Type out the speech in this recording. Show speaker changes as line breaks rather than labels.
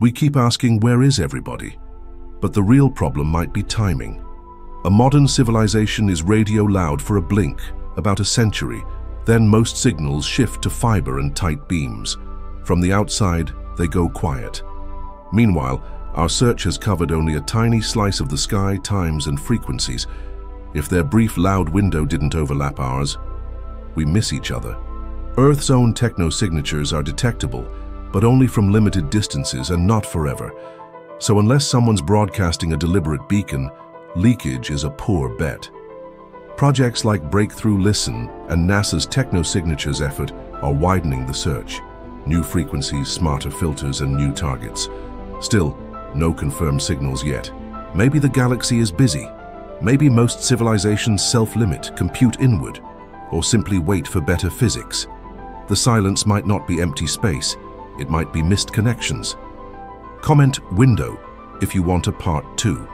We keep asking where is everybody? But the real problem might be timing. A modern civilization is radio loud for a blink, about a century, then most signals shift to fiber and tight beams. From the outside, they go quiet. Meanwhile, our search has covered only a tiny slice of the sky, times and frequencies. If their brief loud window didn't overlap ours, we miss each other. Earth's own techno-signatures are detectable, but only from limited distances and not forever. So unless someone's broadcasting a deliberate beacon, leakage is a poor bet. Projects like Breakthrough Listen and NASA's Techno-Signatures effort are widening the search. New frequencies, smarter filters, and new targets. Still, no confirmed signals yet. Maybe the galaxy is busy. Maybe most civilizations self-limit, compute inward, or simply wait for better physics. The silence might not be empty space. It might be missed connections. Comment window if you want a part two.